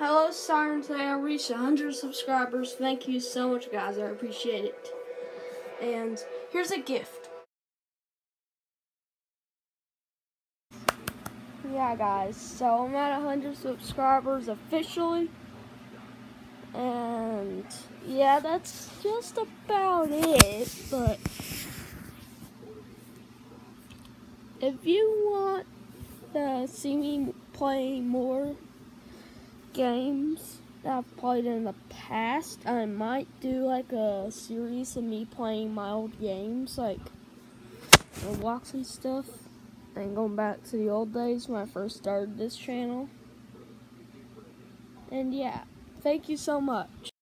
Hello, Siren. Today I reached 100 subscribers. Thank you so much, guys. I appreciate it. And here's a gift. Yeah, guys. So I'm at 100 subscribers officially. And yeah, that's just about it. But if you want to see me play more games that I've played in the past, I might do like a series of me playing my old games, like Roblox and stuff, and going back to the old days when I first started this channel. And yeah, thank you so much.